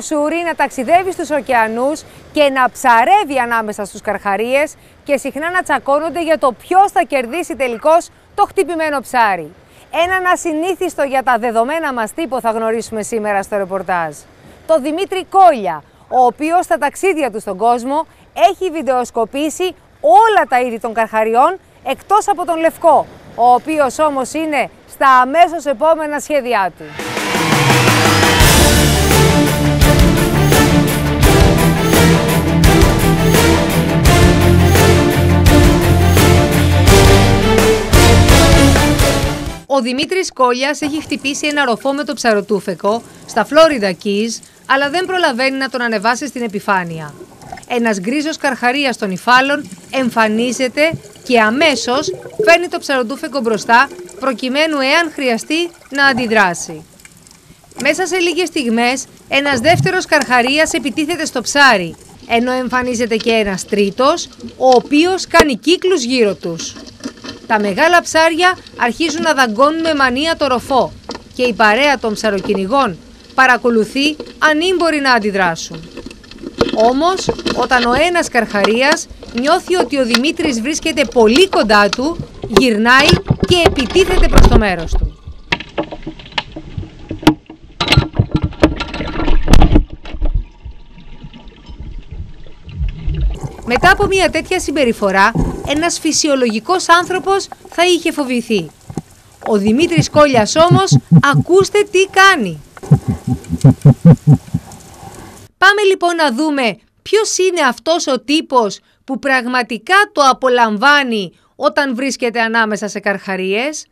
έχει το κουσούρι να ταξιδεύει στους ωκεανούς και να ψαρεύει ανάμεσα στους καρχαρίες και συχνά να τσακώνονται για το ποιος θα κερδίσει τελικώς το χτυπημένο ψάρι. Έναν ασυνήθιστο για τα δεδομένα μας τύπο θα γνωρίσουμε σήμερα στο ρεπορτάζ. Το Δημήτρη Κόλια, ο οποίος στα ταξίδια του στον κόσμο έχει βιντεοσκοπήσει όλα τα είδη των καρχαριών εκτός από τον Λευκό, ο οποίος όμως είναι στα αμέσως επόμενα σχέδιά του. Ο Δημήτρης Κόλιας έχει χτυπήσει ένα ροφό με το ψαροτούφεκο στα Florida Keys, αλλά δεν προλαβαίνει να τον ανεβάσει στην επιφάνεια. Ένας γκρίζος καρχαρίας των υφάλων εμφανίζεται και αμέσως φέρνει το ψαροτούφεκο μπροστά προκειμένου εάν χρειαστεί να αντιδράσει. Μέσα σε λίγες στιγμές ένας δεύτερος καρχαρίας επιτίθεται στο ψάρι, ενώ εμφανίζεται και ένας τρίτος, ο οποίος κάνει κύκλους γύρω τους. Τα μεγάλα ψάρια αρχίζουν να δαγκώνουν με μανία το ροφό και η παρέα των ψαροκυνηγών παρακολουθεί αν μπορεί να αντιδράσουν. Όμως, όταν ο ένας καρχαρίας νιώθει ότι ο Δημήτρης βρίσκεται πολύ κοντά του, γυρνάει και επιτίθεται προς το μέρος του. Μετά από μια τέτοια συμπεριφορά, ένας φυσιολογικός άνθρωπος θα είχε φοβηθεί. Ο Δημήτρης Κόλιας όμως, ακούστε τι κάνει. Πάμε λοιπόν να δούμε ποιος είναι αυτός ο τύπος που πραγματικά το απολαμβάνει όταν βρίσκεται ανάμεσα σε καρχαρίες.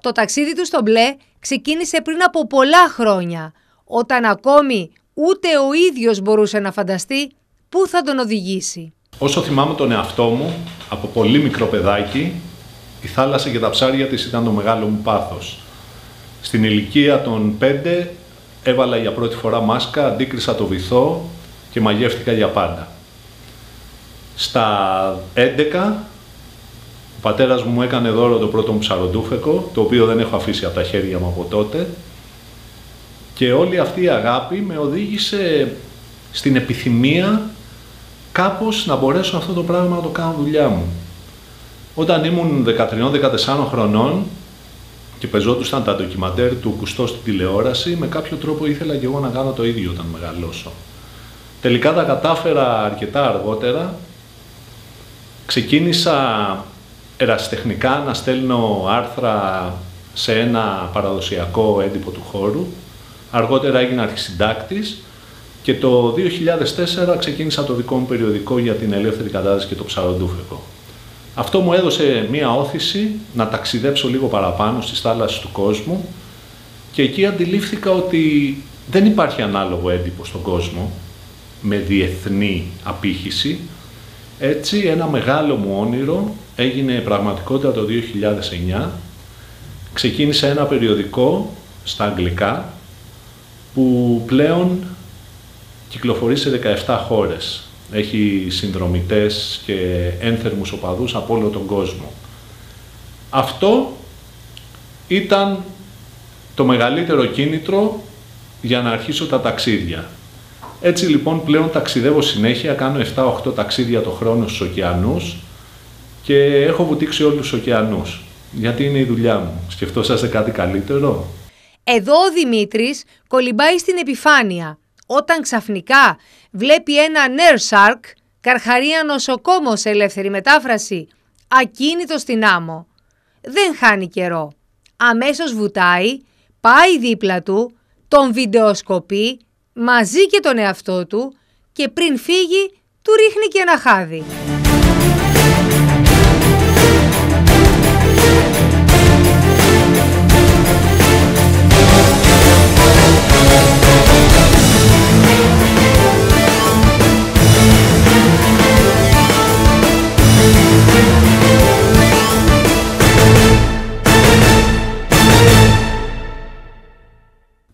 Το ταξίδι του στο μπλε ξεκίνησε πριν από πολλά χρόνια, όταν ακόμη ούτε ο ίδιος μπορούσε να φανταστεί πού θα τον οδηγήσει. Όσο θυμάμαι τον εαυτό μου, από πολύ μικρό παιδάκι, η θάλασσα και τα ψάρια της ήταν το μεγάλο μου πάθος. Στην ηλικία των 5 έβαλα για πρώτη φορά μάσκα, αντίκρισα το βυθό και μαγεύτηκα για πάντα. Στα 11 ο πατέρας μου έκανε δώρο το πρώτο μου ψαροντούφεκο, το οποίο δεν έχω αφήσει από τα χέρια μου από τότε. Και όλη αυτή η αγάπη με οδήγησε στην επιθυμία κάπως να μπορέσω αυτό το πράγμα να το κάνω δουλειά μου. Όταν ήμουν 13-14 χρονών και πεζόντουσαν τα ντοκιμαντέρ του Κουστός στην τηλεόραση, με κάποιο τρόπο ήθελα και εγώ να κάνω το ίδιο όταν μεγαλώσω. Τελικά τα κατάφερα αρκετά αργότερα. Ξεκίνησα ερασιτεχνικά να στέλνω άρθρα σε ένα παραδοσιακό έντυπο του χώρου. Αργότερα έγινα αρχισυντάκτης και το 2004 ξεκίνησα το δικό μου περιοδικό για την ελεύθερη κατάσταση και το ψαροντούφεκο. Αυτό μου έδωσε μία όθηση να ταξιδέψω λίγο παραπάνω στις θάλασσες του κόσμου και εκεί αντιλήφθηκα ότι δεν υπάρχει ανάλογο έντυπο στον κόσμο με διεθνή απήχηση. Έτσι ένα μεγάλο μου όνειρο έγινε πραγματικότητα το 2009. Ξεκίνησα ένα περιοδικό στα αγγλικά που πλέον κυκλοφορεί σε 17 χώρες. Έχει συνδρομητές και ένθερμους οπαδούς από όλο τον κόσμο. Αυτό ήταν το μεγαλύτερο κίνητρο για να αρχίσω τα ταξίδια. Έτσι λοιπόν πλέον ταξιδεύω συνέχεια, κάνω 7-8 ταξίδια το χρόνο στους ωκεανούς και έχω βουτήξει όλους τους ωκεανούς. Γιατί είναι η δουλειά μου. Σκεφτόσαστε κάτι καλύτερο; Εδώ ο Δημήτρης κολυμπάει στην επιφάνεια όταν ξαφνικά βλέπει ένα nurse shark, καρχαρία νοσοκόμο σε ελεύθερη μετάφραση, ακίνητο στην άμμο. Δεν χάνει καιρό. Αμέσως βουτάει, πάει δίπλα του, τον βιντεοσκοπεί, μαζί και τον εαυτό του και πριν φύγει του ρίχνει και ένα χάδι.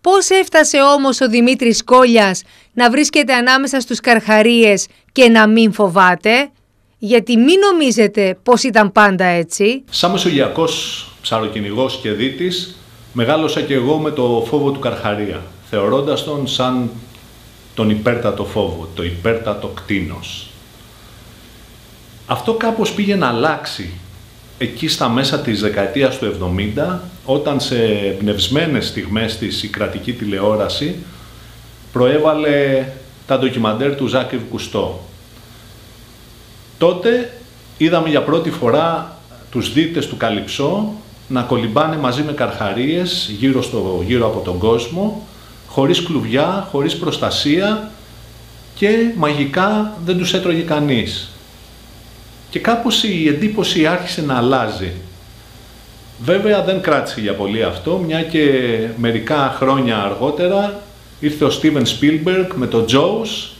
Πώς έφτασε όμως ο Δημήτρης Κόλιας να βρίσκεται ανάμεσα στους καρχαρίες και να μην φοβάται, γιατί μην νομίζετε πως ήταν πάντα έτσι. Σαν μεσογειακός ψαροκυνηγός και δίτης, μεγάλωσα και εγώ με το φόβο του καρχαρία. θεωρώντας τον σαν τον υπέρτατο φόβο, το υπέρτατο κτίνος. Αυτό κάπως πήγε να αλλάξει εκεί στα μέσα της δεκαετίας του 70, όταν σε πνευσμένες στιγμές της η κρατική τηλεόραση προέβαλε τα ντοκιμαντέρ του Ζάκη Κουστό. Τότε είδαμε για πρώτη φορά τους δίτες του Καλυψό να κολυμπάνε μαζί με καρχαρίες γύρω, στο, γύρω από τον κόσμο, χωρίς κλουβιά, χωρίς προστασία και μαγικά δεν τους έτρωγε κανείς. Και κάπως η εντύπωση άρχισε να αλλάζει. Βέβαια δεν κράτησε για πολύ αυτό, μια και μερικά χρόνια αργότερα ήρθε ο Στίβεν Σπίλμπεργκ με τον Τζόους,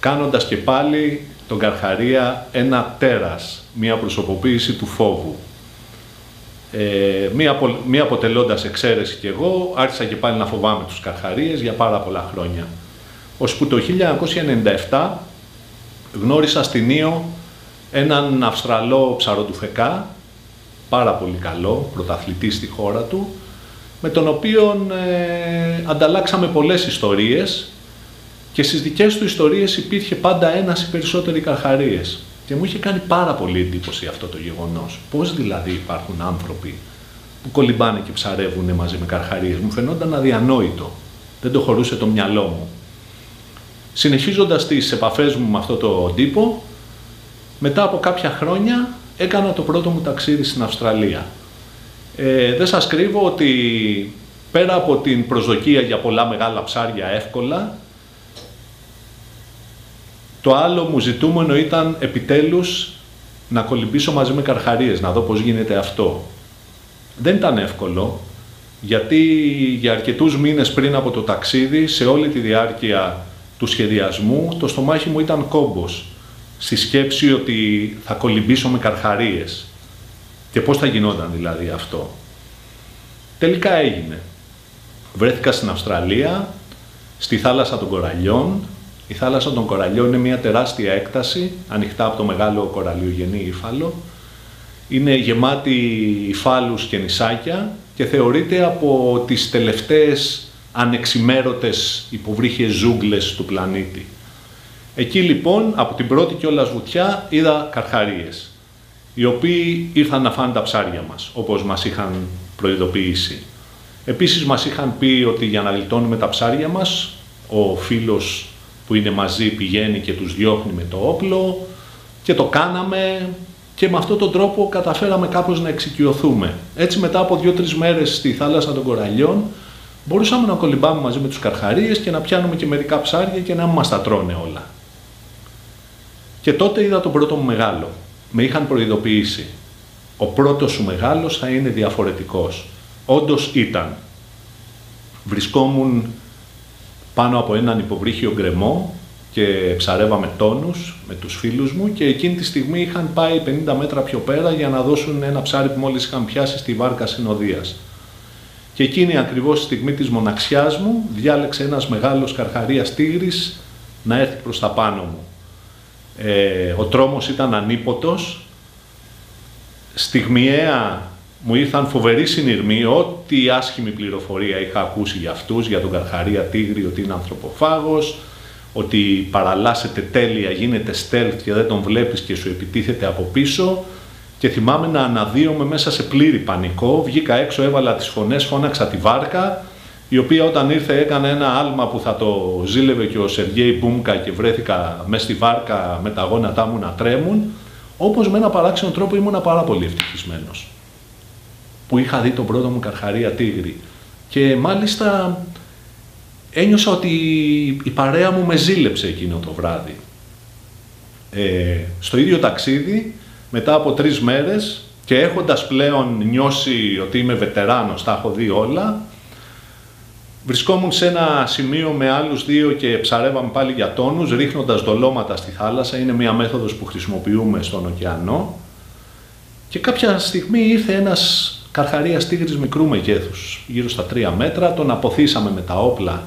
κάνοντας και πάλι τον Καρχαρία ένα τέρας, μια προσωποποίηση του φόβου. Ε, μία, μία αποτελώντας εξαίρεση κι εγώ, άρχισα και πάλι να φοβάμαι τους Καρχαρίες για πάρα πολλά χρόνια. Ώσπου το 1997 γνώρισα στην Ήο έναν Αυστραλό ψαροτουφεκά, πάρα πολύ καλό, πρωταθλητής στη χώρα του, με τον οποίο ε, ανταλλάξαμε πολλές ιστορίες και στις δικές του ιστορίες υπήρχε πάντα ένας ή περισσότεροι καρχαρίες. Και μου είχε κάνει πάρα πολύ εντύπωση αυτό το γεγονός. Πώς δηλαδή υπάρχουν άνθρωποι που κολυμπάνε και ψαρεύουν μαζί με καρχαρίες. Μου φαινόταν αδιανόητο. Δεν το χωρούσε το μυαλό μου. Συνεχίζοντας τις επαφές μου με αυτό το τύπο, μετά από κάποια χρόνια έκανα το πρώτο μου ταξίδι στην Αυστραλία. Ε, δεν σας κρύβω ότι πέρα από την προσδοκία για πολλά μεγάλα ψάρια εύκολα, το άλλο μου ζητούμενο ήταν επιτέλους να κολυμπήσω μαζί με καρχαρίες, να δω πώς γίνεται αυτό. Δεν ήταν εύκολο, γιατί για αρκετούς μήνες πριν από το ταξίδι, σε όλη τη διάρκεια του σχεδιασμού, το στομάχι μου ήταν κόμπος, στη σκέψη ότι θα κολυμπήσω με καρχαρίες. Και πώς θα γινόταν δηλαδή αυτό. Τελικά έγινε. Βρέθηκα στην Αυστραλία, στη θάλασσα των Κοραλιών. Η θάλασσα των Κοραλιών είναι μια τεράστια έκταση, ανοιχτά από το μεγάλο κοραλιογενή ύφαλο. Είναι γεμάτη υφάλους και νησάκια και θεωρείται από τις τελευταίες ανεξημέρωτες υποβρύχιες ζούγκλες του πλανήτη. Εκεί λοιπόν, από την πρώτη κιόλας βουτιά, είδα καρχαρίες οι οποίοι ήρθαν να φάνε τα ψάρια μας, όπως μας είχαν προειδοποιήσει. Επίσης μας είχαν πει ότι για να γλιτώνουμε τα ψάρια μας, ο φίλος που είναι μαζί πηγαίνει και τους διώχνει με το όπλο και το κάναμε και με αυτόν τον τρόπο καταφέραμε κάπως να εξοικειωθούμε. Έτσι μετά από δύο-τρεις μέρες στη θάλασσα των Κοραλιών μπορούσαμε να κολυμπάμε μαζί με τους καρχαρίες και να πιάνουμε και μερικά ψάρια και να μην μας τα τρώνε όλα. Και τότε είδα τον πρώτο μου μεγάλο με είχαν προειδοποιήσει. Ο πρώτος σου μεγάλος θα είναι διαφορετικός. Όντως ήταν. Βρισκόμουν πάνω από έναν υποβρύχιο γκρεμό και ψαρεύαμε τόνους με τους φίλους μου και εκείνη τη στιγμή είχαν πάει 50 μέτρα πιο πέρα για να δώσουν ένα ψάρι που μόλις είχαν πιάσει στη βάρκα συνοδείας. Και εκείνη ακριβώς τη στιγμή της μοναξιάς μου διάλεξε ένας μεγάλος καρχαρίας τίγρης να έρθει προς τα πάνω μου. Ε, ο τρόμος ήταν ανίποτος. Στιγμιαία μου ήρθαν φοβεροί συνειρμοί, ό,τι άσχημη πληροφορία είχα ακούσει για αυτούς, για τον Καρχαρία Τίγρη, ότι είναι ανθρωποφάγος, ότι παραλάσσεται τέλεια, γίνεται stealth και δεν τον βλέπεις και σου επιτίθεται από πίσω. Και θυμάμαι να αναδύομαι μέσα σε πλήρη πανικό. Βγήκα έξω, έβαλα τις φωνές, φώναξα τη βάρκα η οποία όταν ήρθε έκανε ένα άλμα που θα το ζήλευε και ο Σεργέη Μπούμκα και βρέθηκα μέσα στη βάρκα με τα γόνατά μου να τρέμουν, όπως με ένα παράξενο τρόπο ήμουν πάρα πολύ ευτυχισμένος. Που είχα δει τον πρώτο μου καρχαρία τίγρη. Και μάλιστα ένιωσα ότι η παρέα μου με ζήλεψε εκείνο το βράδυ. Ε, στο ίδιο ταξίδι, μετά από τρεις μέρες και έχοντας πλέον νιώσει ότι είμαι βετεράνος, τα έχω δει όλα, Βρισκόμουν σε ένα σημείο με άλλους δύο και ψαρεύαμε πάλι για τόνους, ρίχνοντας δολώματα στη θάλασσα. Είναι μια μέθοδος που χρησιμοποιούμε στον ωκεανό. Και κάποια στιγμή ήρθε ένας καρχαρίας τίγρης μικρού μεγέθους, γύρω στα τρία μέτρα. Τον αποθήσαμε με τα όπλα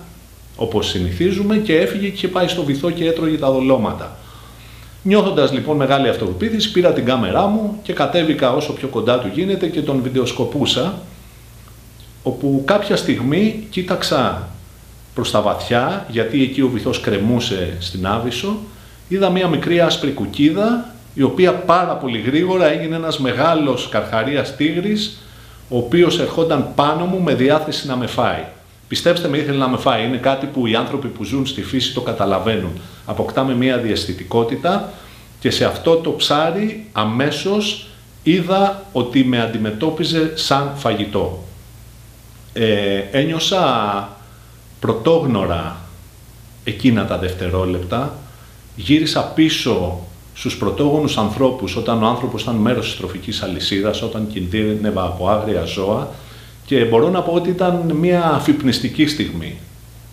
όπως συνηθίζουμε και έφυγε και πάει στο βυθό και έτρωγε τα δολώματα. Νιώθοντας λοιπόν μεγάλη αυτοπεποίθηση, πήρα την κάμερά μου και κατέβηκα όσο πιο κοντά του γίνεται και τον βιντεοσκοπούσα όπου κάποια στιγμή κοίταξα προς τα βαθιά, γιατί εκεί ο βυθός κρεμούσε στην Άβυσσο, είδα μια μικρή άσπρη κουκίδα, η οποία πάρα πολύ γρήγορα έγινε ένας μεγάλος καρχαρίας τίγρης, ο οποίος ερχόταν πάνω μου με διάθεση να με φάει. Πιστέψτε με, ήθελε να με φάει. Είναι κάτι που οι άνθρωποι που ζουν στη φύση το καταλαβαίνουν. Αποκτάμε μια διαστητικότητα και σε αυτό το ψάρι αμέσως είδα ότι με αντιμετώπιζε σαν φαγητό. Ε, ένιωσα πρωτόγνωρα εκείνα τα δευτερόλεπτα, γύρισα πίσω στους πρωτόγονους ανθρώπους όταν ο άνθρωπος ήταν μέρος της τροφικής αλυσίδας, όταν κινδύνευα από άγρια ζώα και μπορώ να πω ότι ήταν μια αφυπνιστική στιγμή.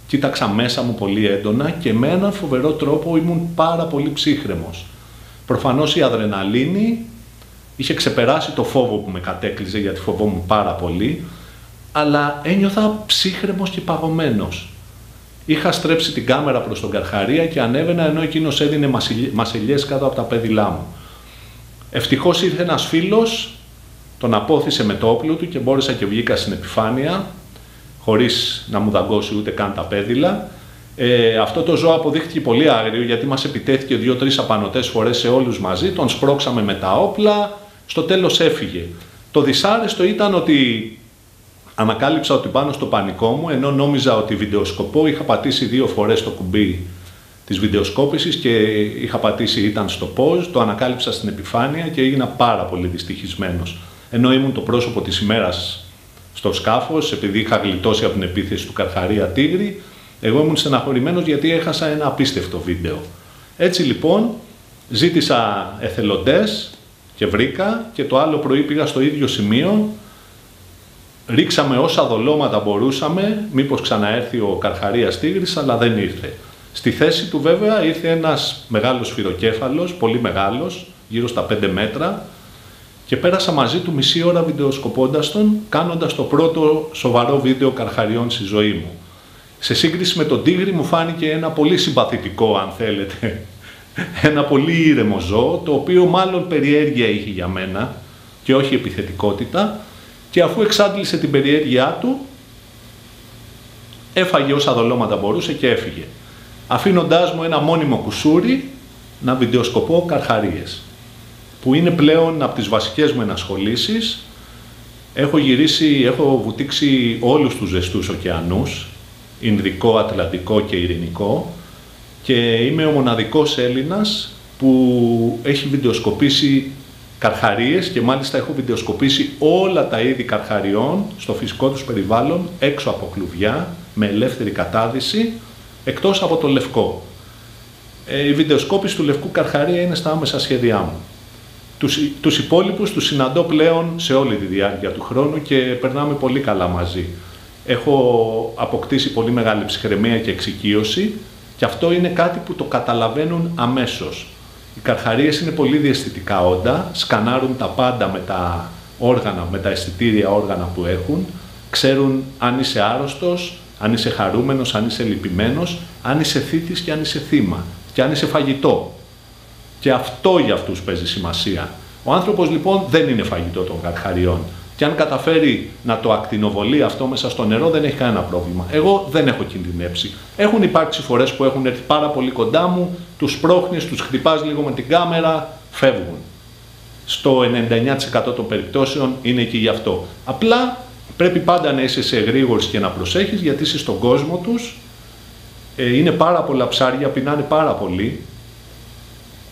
Κοίταξα μέσα μου πολύ έντονα και με έναν φοβερό τρόπο ήμουν πάρα πολύ ψύχρεμος. Προφανώς η αδρεναλίνη είχε ξεπεράσει το φόβο που με κατέκλυζε γιατί φοβόμουν πάρα πολύ, αλλά ένιωθα ψύχρεμος και παγωμένος. Είχα στρέψει την κάμερα προς τον Καρχαρία και ανέβαινα ενώ εκείνος έδινε μασελιές κάτω από τα πέδιλά μου. Ευτυχώς ήρθε ένας φίλος, τον απόθυσε με το όπλο του και μπόρεσα και βγήκα στην επιφάνεια, χωρίς να μου δαγκώσει ούτε καν τα πέδιλα. Ε, αυτό το ζώο αποδείχθηκε πολύ άγριο γιατί μας επιτέθηκε δύο-τρεις απανοτές φορές σε όλους μαζί, τον σπρώξαμε με τα όπλα, στο τέλος έφυγε. Το δυσάρεστο ήταν ότι ανακάλυψα ότι πάνω στο πανικό μου, ενώ νόμιζα ότι βιντεοσκοπώ, είχα πατήσει δύο φορές το κουμπί της βιντεοσκόπησης και είχα πατήσει ήταν στο pause, το ανακάλυψα στην επιφάνεια και έγινα πάρα πολύ δυστυχισμένος. Ενώ ήμουν το πρόσωπο της ημέρας στο σκάφος, επειδή είχα γλιτώσει από την επίθεση του Καρχαρία Τίγρη, εγώ ήμουν στεναχωρημένος γιατί έχασα ένα απίστευτο βίντεο. Έτσι λοιπόν, ζήτησα εθελοντές και βρήκα και το άλλο πρωί πήγα στο ίδιο σημείο ρίξαμε όσα δολώματα μπορούσαμε, μήπως ξαναέρθει ο Καρχαρίας Τίγρης, αλλά δεν ήρθε. Στη θέση του βέβαια ήρθε ένας μεγάλος φυροκέφαλος, πολύ μεγάλος, γύρω στα 5 μέτρα, και πέρασα μαζί του μισή ώρα βιντεοσκοπώντας τον, κάνοντας το πρώτο σοβαρό βίντεο καρχαριών στη ζωή μου. Σε σύγκριση με τον τίγρη μου φάνηκε ένα πολύ συμπαθητικό, αν θέλετε, ένα πολύ ήρεμο ζώο, το οποίο μάλλον περιέργεια είχε για μένα και όχι επιθετικότητα, και αφού εξάντλησε την περιέργειά του, έφαγε όσα δολώματα μπορούσε και έφυγε, αφήνοντάς μου ένα μόνιμο κουσούρι να βιντεοσκοπώ καρχαρίες, που είναι πλέον από τις βασικές μου ενασχολήσεις. Έχω γυρίσει, έχω βουτήξει όλους τους ζεστούς ωκεανούς, Ινδικό, Ατλαντικό και Ειρηνικό και είμαι ο μοναδικός Έλληνας που έχει βιντεοσκοπήσει καρχαρίες και μάλιστα έχω βιντεοσκοπήσει όλα τα είδη καρχαριών στο φυσικό τους περιβάλλον, έξω από κλουβιά, με ελεύθερη κατάδυση, εκτός από το λευκό. Ε, η βιντεοσκόπηση του λευκού καρχαρία είναι στα άμεσα σχέδιά μου. Τους, τους υπόλοιπους τους συναντώ πλέον σε όλη τη διάρκεια του χρόνου και περνάμε πολύ καλά μαζί. Έχω αποκτήσει πολύ μεγάλη ψυχραιμία και εξοικείωση και αυτό είναι κάτι που το καταλαβαίνουν αμέσως. Οι καρχαρίες είναι πολύ διαισθητικά όντα, σκανάρουν τα πάντα με τα όργανα, με τα αισθητήρια όργανα που έχουν, ξέρουν αν είσαι άρρωστος, αν είσαι χαρούμενος, αν είσαι λυπημένος, αν είσαι θήτης και αν είσαι θύμα και αν είσαι φαγητό. Και αυτό για αυτούς παίζει σημασία. Ο άνθρωπος λοιπόν δεν είναι φαγητό των καρχαριών. Και αν καταφέρει να το ακτινοβολεί αυτό μέσα στο νερό, δεν έχει κανένα πρόβλημα. Εγώ δεν έχω κινδυνεύσει. Έχουν υπάρξει φορές που έχουν έρθει πάρα πολύ κοντά μου, τους πρόχνεις, τους χτυπάς λίγο με την κάμερα, φεύγουν. Στο 99% των περιπτώσεων είναι εκεί γι' αυτό. Απλά πρέπει πάντα να είσαι σε εγρήγορση και να προσέχεις γιατί είσαι στον κόσμο τους. Ε, είναι πάρα πολλά ψάρια, πεινάνε πάρα πολύ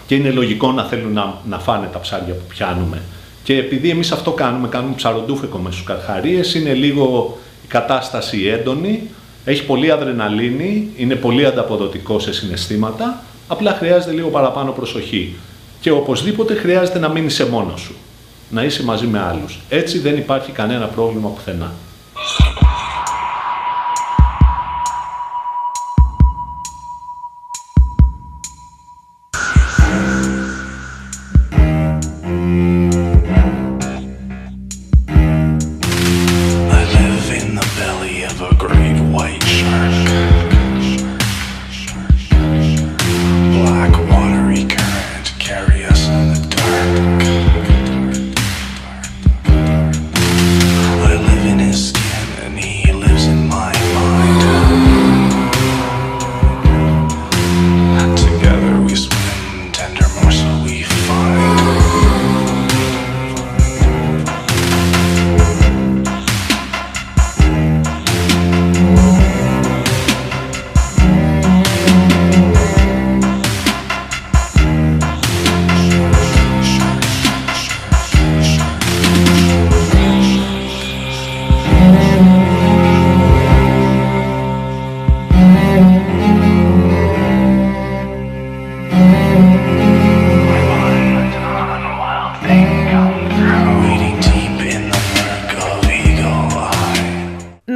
και είναι λογικό να θέλουν να, να φάνε τα ψάρια που πιάνουμε. Και επειδή εμείς αυτό κάνουμε, κάνουμε ψαροντούφεκο με στους καρχαρίες, είναι λίγο η κατάσταση έντονη, έχει πολύ αδρεναλίνη, είναι πολύ ανταποδοτικό σε συναισθήματα, απλά χρειάζεται λίγο παραπάνω προσοχή. Και οπωσδήποτε χρειάζεται να μείνει σε μόνος σου, να είσαι μαζί με άλλους. Έτσι δεν υπάρχει κανένα πρόβλημα πουθενά.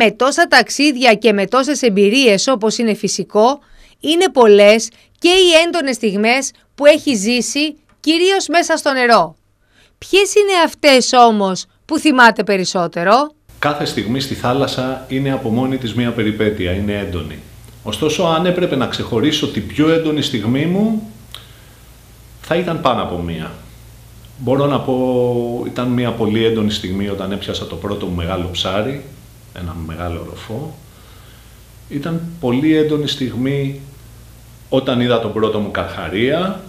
Με τόσα ταξίδια και με τόσες εμπειρίες όπως είναι φυσικό, είναι πολλές και οι έντονες στιγμές που έχει ζήσει κυρίως μέσα στο νερό. Ποιες είναι αυτές όμως που θυμάται περισσότερο; Κάθε στιγμή στη θάλασσα είναι από μόνη της μία περιπέτεια, είναι έντονη. Ωστόσο, αν έπρεπε να ξεχωρίσω την πιο έντονη στιγμή μου, θα ήταν πάνω από μία. Μπορώ να πω, ήταν μια πολύ έντονη στιγμή όταν έπιασα το πρώτο μου μεγάλο ψάρι, ένα μεγάλο ροφό. Ήταν πολύ έντονη στιγμή όταν είδα τον πρώτο μου καρχαρία.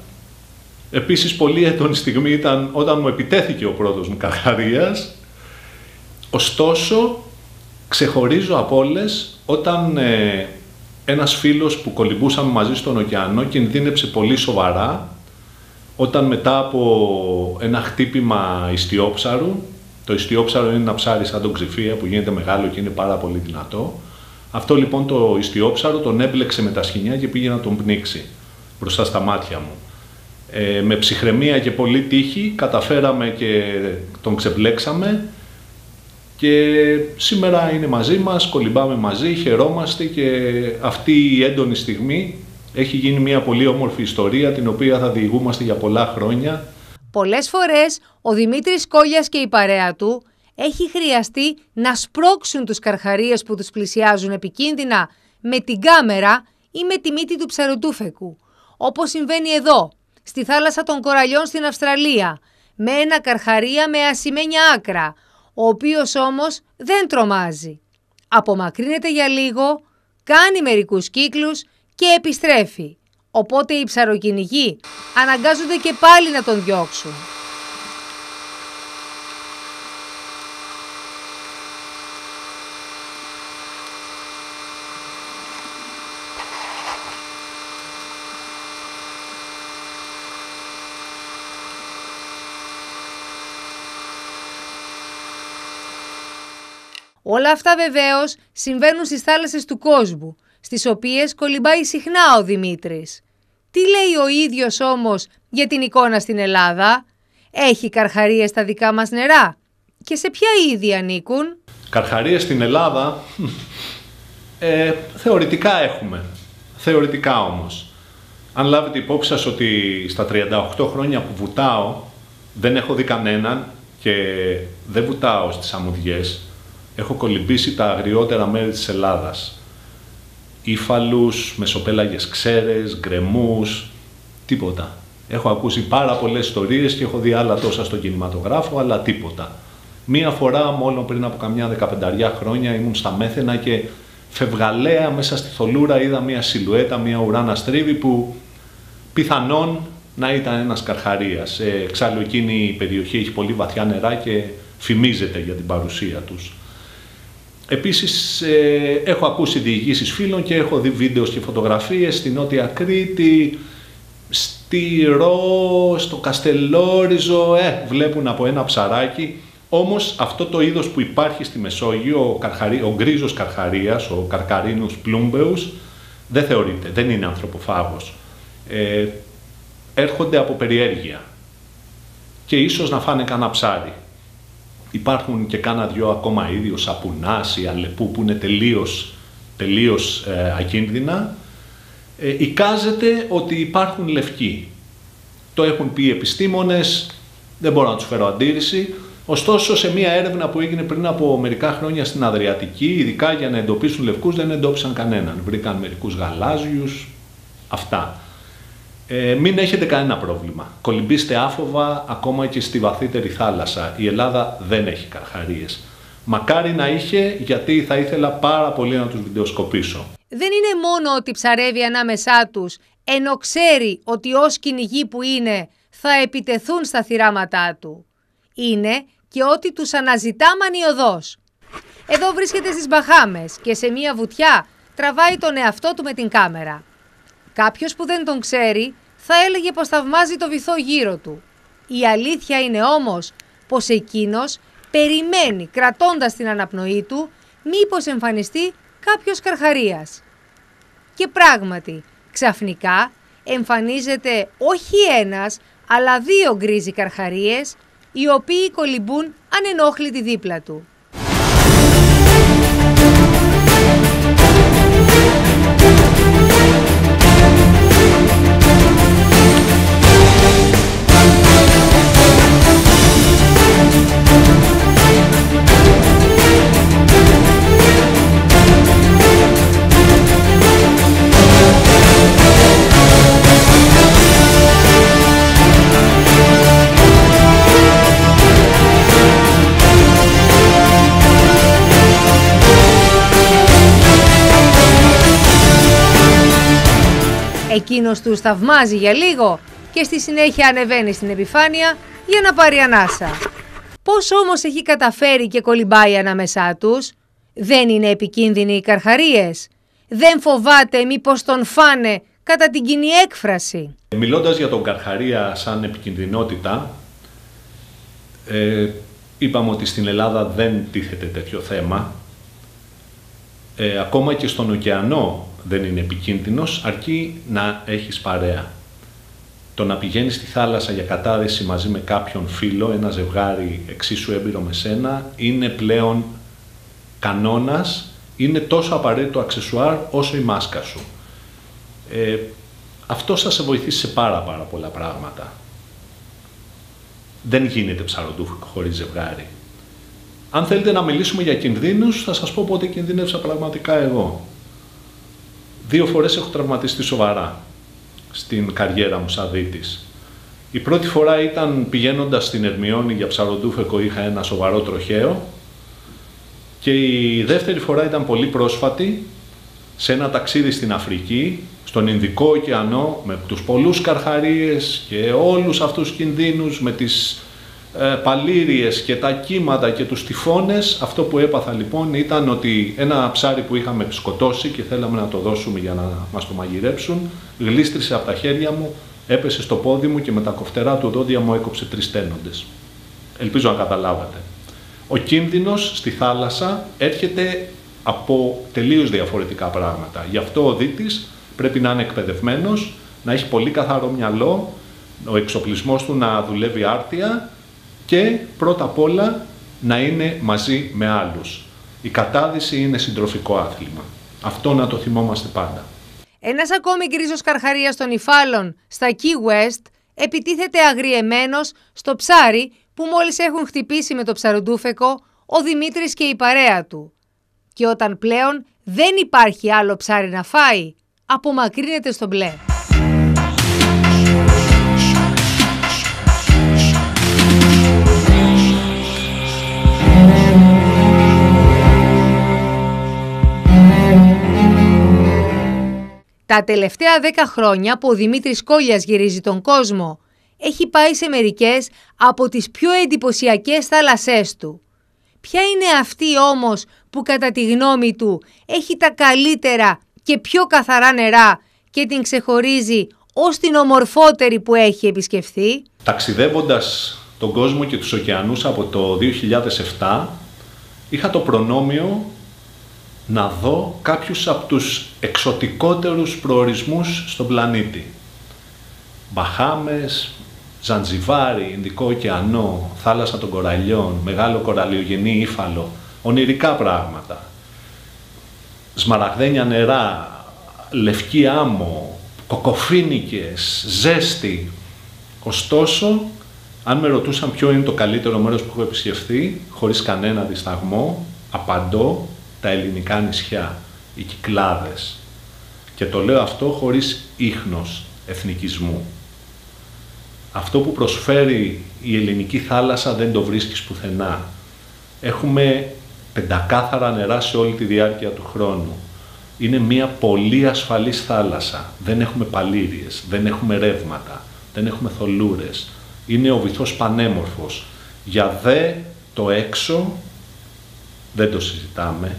Επίσης πολύ έντονη στιγμή ήταν όταν μου επιτέθηκε ο πρώτος μου καρχαρίας. Ωστόσο, ξεχωρίζω από όλες όταν ε, ένας φίλος που κολυμπούσαμε μαζί στον ωκεανό κινδύνεψε πολύ σοβαρά όταν μετά από ένα χτύπημα ιστιόψαρου, το ιστιόψαρο είναι ένα ψάρι σαν τον ξηφία που γίνεται μεγάλο και είναι πάρα πολύ δυνατό, αυτό λοιπόν το ιστιόψαρο τον έμπλεξε με τα σχοινιά και πήγε να τον πνίξει μπροστά στα μάτια μου. Ε, με ψυχραιμία και πολύ τύχη καταφέραμε και τον ξεπλέξαμε και σήμερα είναι μαζί μας, κολυμπάμε μαζί, χαιρόμαστε και αυτή η έντονη στιγμή έχει γίνει μια πολύ όμορφη ιστορία την οποία θα διηγούμαστε για πολλά χρόνια. Πολλές φορές ο Δημήτρης Κόλιας και η παρέα του έχει χρειαστεί να σπρώξουν τους καρχαρίες που τους πλησιάζουν επικίνδυνα με την κάμερα ή με τη μύτη του ψαρωτούφεκου, όπως συμβαίνει εδώ, στη θάλασσα των κοραλιών στην Αυστραλία, με ένα καρχαρία με ασημένια άκρα, ο οποίος όμως δεν τρομάζει. Απομακρύνεται για λίγο, κάνει μερικούς κύκλους και επιστρέφει. Οπότε οι ψαροκυνηγοί αναγκάζονται και πάλι να τον διώξουν. Όλα αυτά βεβαίως συμβαίνουν στις θάλασσες του κόσμου στις οποίες κολυμπάει συχνά ο Δημήτρης. Τι λέει ο ίδιος όμως για την εικόνα στην Ελλάδα; Έχει καρχαρίες στα δικά μας νερά; Και σε ποια είδη ανήκουν; Καρχαρίες στην Ελλάδα ε, θεωρητικά έχουμε. Θεωρητικά όμως. Αν λάβετε υπόψη σας ότι στα 38 χρόνια που βουτάω δεν έχω δει κανέναν και δεν βουτάω στις αμμουδιές, έχω κολυμπήσει τα αγριότερα μέρη της Ελλάδας ύφαλους, μεσοπέλαγες ξέρες, γκρεμούς, τίποτα. Έχω ακούσει πάρα πολλές ιστορίες και έχω δει άλλα τόσα στο κινηματογράφο, αλλά τίποτα. Μία φορά, μόνο πριν από καμιά δεκαπενταριά χρόνια, ήμουν στα Μέθαινα και φευγαλέα μέσα στη θολούρα είδα μία σιλουέτα, μία ουράνα στρίβη που πιθανόν να ήταν ένας καρχαρίας. Ε, εξάλλου εκείνη η περιοχή έχει πολύ βαθιά νερά και φημίζεται για την παρουσία τους. Επίσης ε, έχω ακούσει διηγήσεις φίλων και έχω δει βίντεος και φωτογραφίες στη Νότια Κρήτη, στη Ρο, στο Καστελόριζο, ε, βλέπουν από ένα ψαράκι. Όμως αυτό το είδος που υπάρχει στη Μεσόγειο, ο, καρχαρί, ο γκρίζος καρχαρίας, ο καρκαρίνους πλούμπεους, δεν θεωρείται, δεν είναι ανθρωποφάγος. Ε, έρχονται από περιέργεια και ίσως να φάνε κανένα ψάρι. Υπάρχουν και κάνα δυο ακόμα είδη, ο σαπουνάς, η αλεπού, που είναι τελείως, τελείως ε, ακίνδυνα. Ε, εικάζεται ότι υπάρχουν λευκοί. Το έχουν πει οι επιστήμονες, δεν μπορώ να τους φέρω αντίρρηση. Ωστόσο, σε μία έρευνα που έγινε πριν από μερικά χρόνια στην Αδριατική, ειδικά για να εντοπίσουν λευκούς, δεν εντόπισαν κανέναν. Βρήκαν μερικούς γαλάζιους, αυτά. Ε, μην έχετε κανένα πρόβλημα. Κολυμπήστε άφοβα ακόμα και στη βαθύτερη θάλασσα. Η Ελλάδα δεν έχει καρχαρίες. Μακάρι να είχε, γιατί θα ήθελα πάρα πολύ να τους βιντεοσκοπήσω. Δεν είναι μόνο ότι ψαρεύει ανάμεσά τους, ενώ ξέρει ότι ως κυνηγοί που είναι θα επιτεθούν στα θυράματά του. Είναι και ότι τους αναζητά μανιωδώς. Εδώ βρίσκεται στις Μπαχάμες και σε μία βουτιά τραβάει τον εαυτό του με την κάμερα. Κάποιος που δεν τον ξέρει θα έλεγε πως θαυμάζει το βυθό γύρω του. Η αλήθεια είναι όμως πως εκείνος περιμένει κρατώντας την αναπνοή του μήπως εμφανιστεί κάποιος καρχαρίας. Και πράγματι, ξαφνικά εμφανίζεται όχι ένας, αλλά δύο γκρίζοι καρχαρίες, οι οποίοι κολυμπούν ανενόχλητοι δίπλα του. Εκείνος τους θαυμάζει για λίγο και στη συνέχεια ανεβαίνει στην επιφάνεια για να πάρει ανάσα. Πώς όμως έχει καταφέρει και κολυμπάει ανάμεσά τους, δεν είναι επικίνδυνοι οι καρχαρίες, δεν φοβάται μήπως τον φάνε κατά την κοινή έκφραση. Μιλώντας για τον καρχαρία σαν επικινδυνότητα, ε, είπαμε ότι στην Ελλάδα δεν τίθεται τέτοιο θέμα. Ε, ακόμα και στον ωκεανό δεν είναι επικίνδυνος, αρκεί να έχεις παρέα. Το να πηγαίνεις στη θάλασσα για κατάδυση μαζί με κάποιον φίλο, ένα ζευγάρι εξίσου έμπειρο με σένα, είναι πλέον κανόνας, είναι τόσο απαραίτητο αξεσουάρ όσο η μάσκα σου. Ε, αυτό θα σε βοηθήσει σε πάρα πάρα πολλά πράγματα. Δεν γίνεται ψαροντούφικο χωρίς ζευγάρι. Αν θέλετε να μιλήσουμε για κινδύνους, θα σας πω πότε κινδύνευσα πραγματικά εγώ. Δύο φορές έχω τραυματιστεί σοβαρά στην καριέρα μου σαν δίτης. Η πρώτη φορά ήταν πηγαίνοντας στην Ερμιόνη για ψαροντούφεκο είχα ένα σοβαρό τροχαίο και η δεύτερη φορά ήταν πολύ πρόσφατη σε ένα ταξίδι στην Αφρική, στον Ινδικό ωκεανό, με τους πολλούς καρχαρίες και όλους αυτούς τους κινδύνους, με τις ε, παλήριες και τα κύματα και τους τυφώνες. Αυτό που έπαθα λοιπόν ήταν ότι ένα ψάρι που είχαμε σκοτώσει και θέλαμε να το δώσουμε για να μας το μαγειρέψουν, γλίστρισε από τα χέρια μου, έπεσε στο πόδι μου και με τα κοφτερά του δόντια μου έκοψε τρεις τένοντες. Ελπίζω να καταλάβατε. Ο κίνδυνος στη θάλασσα έρχεται από τελείως διαφορετικά πράγματα. Γι' αυτό ο δίτης πρέπει να είναι εκπαιδευμένος, να έχει πολύ καθαρό μυαλό, ο εξοπλισμός του να δουλεύει άρτια και πρώτα απ' όλα να είναι μαζί με άλλους. Η κατάδυση είναι συντροφικό άθλημα. Αυτό να το θυμόμαστε πάντα. Ένας ακόμη γκρίζος καρχαρίας των υφάλων στα Key West επιτίθεται αγριεμένος στο ψάρι που μόλις έχουν χτυπήσει με το ψαροντούφεκο ο Δημήτρης και η παρέα του. Και όταν πλέον δεν υπάρχει άλλο ψάρι να φάει, απομακρύνεται στο μπλε. Τα τελευταία δέκα χρόνια που ο Δημήτρης Κόλιας γυρίζει τον κόσμο, έχει πάει σε μερικές από τις πιο εντυπωσιακές θάλασσές του. Ποια είναι αυτή όμως που κατά τη γνώμη του έχει τα καλύτερα και πιο καθαρά νερά και την ξεχωρίζει ως την ομορφότερη που έχει επισκεφθεί; Ταξιδεύοντας τον κόσμο και τους ωκεανούς από το 2007, είχα το προνόμιο να δω κάποιους από τους εξωτικότερους προορισμούς στον πλανήτη. Μπαχάμες, Ζανζιβάρι, Ινδικό ωκεανό, θάλασσα των κοραλιών, μεγάλο κοραλιογενή ύφαλο, ονειρικά πράγματα. Σμαραγδένια νερά, λευκή άμμο, κοκοφίνικες, ζέστη. Ωστόσο, αν με ρωτούσαν ποιο είναι το καλύτερο μέρος που έχω επισκεφθεί, χωρίς κανένα δισταγμό, απαντώ τα ελληνικά νησιά, οι Κυκλάδες. Και το λέω αυτό χωρίς ίχνος εθνικισμού. Αυτό που προσφέρει η ελληνική θάλασσα δεν το βρίσκεις πουθενά. Έχουμε πεντακάθαρα νερά σε όλη τη διάρκεια του χρόνου. Είναι μια πολύ ασφαλής θάλασσα. Δεν έχουμε παλήριες, δεν έχουμε ρεύματα, δεν έχουμε θολούρες. Είναι ο βυθός πανέμορφος. Για δε το έξω δεν το συζητάμε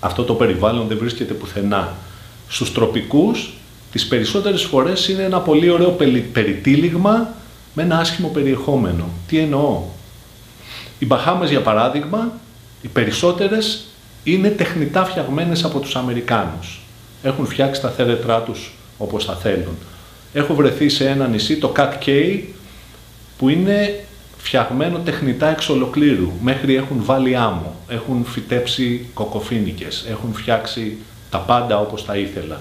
αυτό το περιβάλλον δεν βρίσκεται πουθενά. Στους τροπικούς, τις περισσότερες φορές είναι ένα πολύ ωραίο περιτύλιγμα με ένα άσχημο περιεχόμενο. Τι εννοώ; Οι Μπαχάμες, για παράδειγμα, οι περισσότερες είναι τεχνητά φτιαγμένες από τους Αμερικάνους. Έχουν φτιάξει τα θέρετρά τους όπως θα θέλουν. Έχω βρεθεί σε ένα νησί, το Cat Cay, που είναι φτιαγμένο τεχνητά εξ ολοκλήρου. Μέχρι έχουν βάλει άμμο, έχουν φυτέψει κοκοφίνικες, έχουν φτιάξει τα πάντα όπως τα ήθελαν.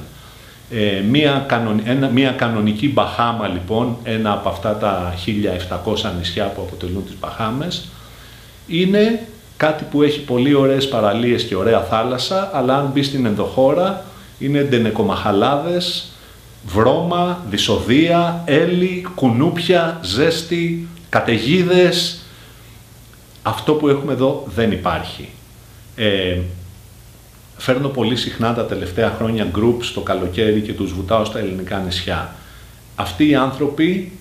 Ε, μία, ένα, μία κανονική Μπαχάμα λοιπόν, ένα από αυτά τα 1700 νησιά που αποτελούν τις Μπαχάμες, είναι κάτι που έχει πολύ ωραίες παραλίες και ωραία θάλασσα, αλλά αν μπεις στην ενδοχώρα είναι ντενεκομαχαλάδες, βρώμα, δυσοδεία, έλλη, κουνούπια, ζέστη, καταιγίδες. Αυτό που έχουμε εδώ δεν υπάρχει. Ε, φέρνω πολύ συχνά τα τελευταία χρόνια groups το καλοκαίρι και τους βουτάω στα ελληνικά νησιά. Αυτοί οι άνθρωποι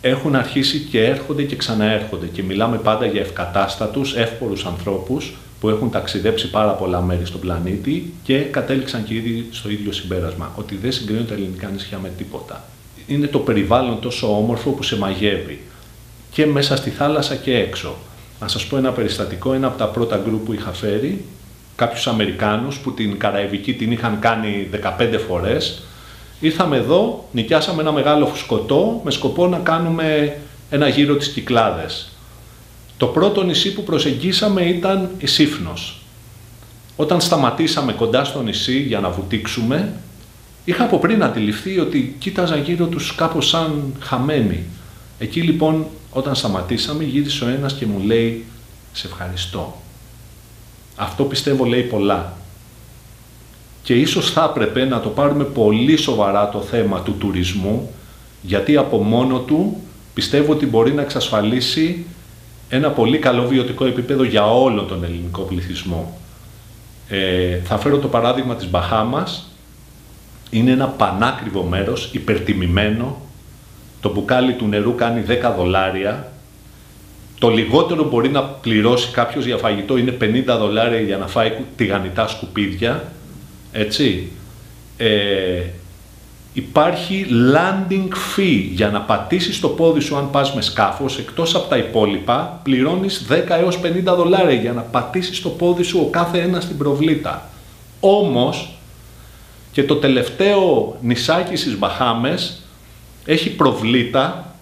έχουν αρχίσει και έρχονται και ξαναέρχονται και μιλάμε πάντα για ευκατάστατους, εύπορους ανθρώπους που έχουν ταξιδέψει πάρα πολλά μέρη στον πλανήτη και κατέληξαν και ήδη στο ίδιο συμπέρασμα, ότι δεν συγκρίνουν τα ελληνικά νησιά με τίποτα. Είναι το περιβάλλον τόσο όμορφο που σε μαγεύει και μέσα στη θάλασσα και έξω. Να σας πω ένα περιστατικό, ένα από τα πρώτα γκρουπ που είχα φέρει, κάποιους Αμερικάνους που την Καραϊβική την είχαν κάνει 15 φορές, ήρθαμε εδώ, νοικιάσαμε ένα μεγάλο φουσκωτό με σκοπό να κάνουμε ένα γύρο της Κυκλάδες. Το πρώτο νησί που προσεγγίσαμε ήταν η Σύφνος. Όταν σταματήσαμε κοντά στο νησί για να βουτήξουμε, είχα από πριν αντιληφθεί ότι κοίταζα γύρω τους κάπως σαν χαμένοι. Εκεί λοιπόν όταν σταματήσαμε γύρισε ο ένας και μου λέει «Σε ευχαριστώ». Αυτό πιστεύω λέει πολλά. Και ίσως θα έπρεπε να το πάρουμε πολύ σοβαρά το θέμα του τουρισμού, γιατί από μόνο του πιστεύω ότι μπορεί να εξασφαλίσει ένα πολύ καλό βιωτικό επίπεδο για όλο τον ελληνικό πληθυσμό. Ε, θα φέρω το παράδειγμα της Μπαχάμας. Είναι ένα πανάκριβο μέρος, υπερτιμημένο. Το μπουκάλι του νερού κάνει 10 δολάρια. Το λιγότερο μπορεί να πληρώσει κάποιος για φαγητό είναι 50 δολάρια για να φάει τηγανιτά σκουπίδια. Έτσι. Ε, υπάρχει landing fee για να πατήσεις το πόδι σου αν πας με σκάφος, εκτός από τα υπόλοιπα, πληρώνεις 10 έως 50 δολάρια για να πατήσεις το πόδι σου ο κάθε ένας στην προβλήτα. Όμως, και το τελευταίο νησάκι στις Μπαχάμες έχει προβλήτα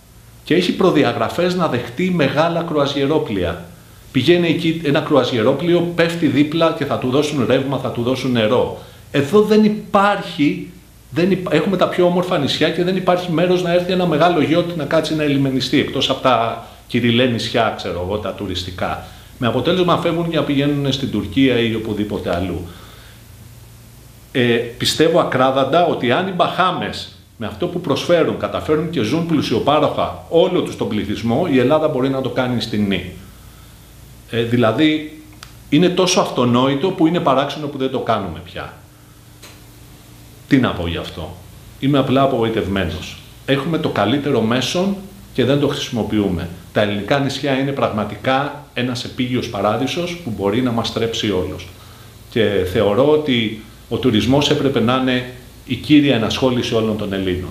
και έχει προδιαγραφές να δεχτεί μεγάλα κρουαζιερόπλια. Πηγαίνει εκεί ένα κρουαζιερόπλιο, πέφτει δίπλα και θα του δώσουν ρεύμα, θα του δώσουν νερό. Εδώ δεν υπάρχει δεν έχουμε τα πιο όμορφα νησιά και δεν υπάρχει μέρος να έρθει ένα μεγάλο γιότ να κάτσει να ελιμενιστεί, εκτός από τα κυριλέ νησιά, ξέρω εγώ, τα τουριστικά. Με αποτέλεσμα φεύγουν για να πηγαίνουν στην Τουρκία ή οπουδήποτε αλλού. Ε, πιστεύω ακράδαντα ότι αν οι Μπαχάμες με αυτό που προσφέρουν καταφέρουν και ζουν πλουσιοπάροχα όλο τους τον πληθυσμό, η Ελλάδα μπορεί να το κάνει στην νη. Ε, δηλαδή, είναι τόσο αυτονόητο που είναι παράξενο που δεν το κάνουμε πια. Τι να πω γι' αυτό. Είμαι απλά απογοητευμένος. Έχουμε το καλύτερο μέσον και δεν το χρησιμοποιούμε. Τα ελληνικά νησιά είναι πραγματικά ένας επίγειος παράδεισος που μπορεί να μας τρέψει όλους. Και θεωρώ ότι ο τουρισμός έπρεπε να είναι η κύρια ενασχόληση όλων των Ελλήνων.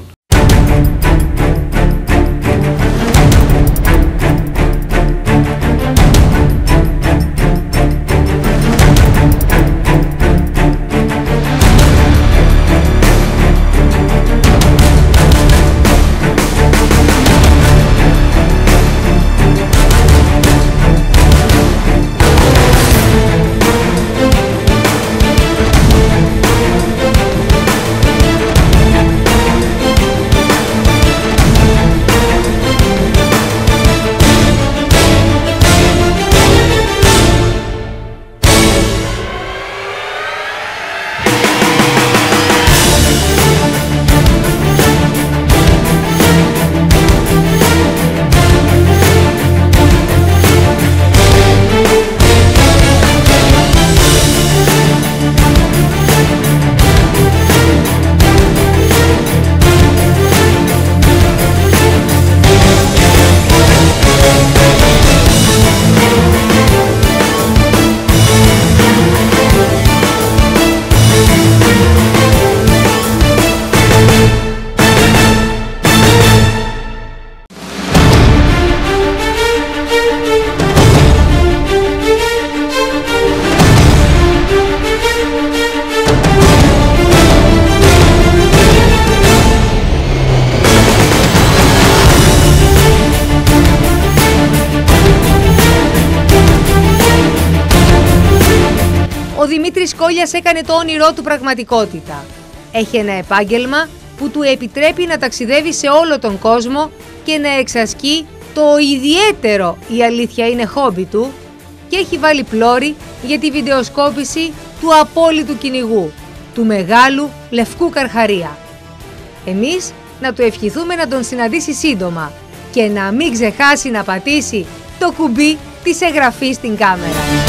Δημήτρης Κόλιας έκανε το όνειρό του πραγματικότητα. Έχει ένα επάγγελμα που του επιτρέπει να ταξιδεύει σε όλο τον κόσμο και να εξασκεί το ιδιαίτερο η αλήθεια είναι χόμπι του και έχει βάλει πλώρη για τη βιντεοσκόπηση του απόλυτου κυνηγού, του μεγάλου λευκού καρχαρία. Εμείς να του ευχηθούμε να τον συναντήσει σύντομα και να μην ξεχάσει να πατήσει το κουμπί της εγγραφής στην κάμερα.